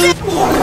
Oh!